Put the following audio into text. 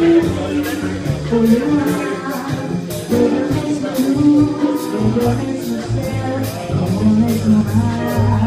Come on, make my heart.